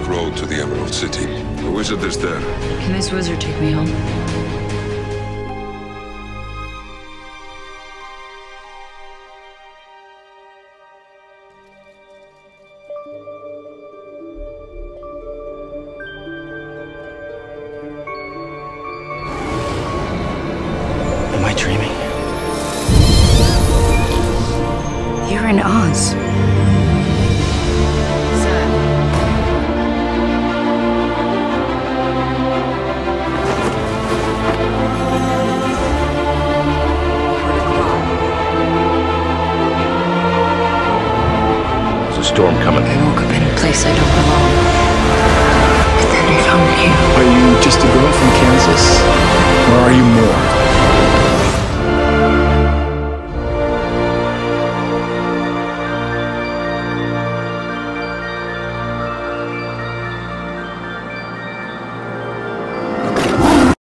back road to the Emerald City. The wizard is there. Can this wizard take me home? Am I dreaming? You're in Oz. A storm coming. I woke up in a place I don't belong. But then I found you. Are you just a girl from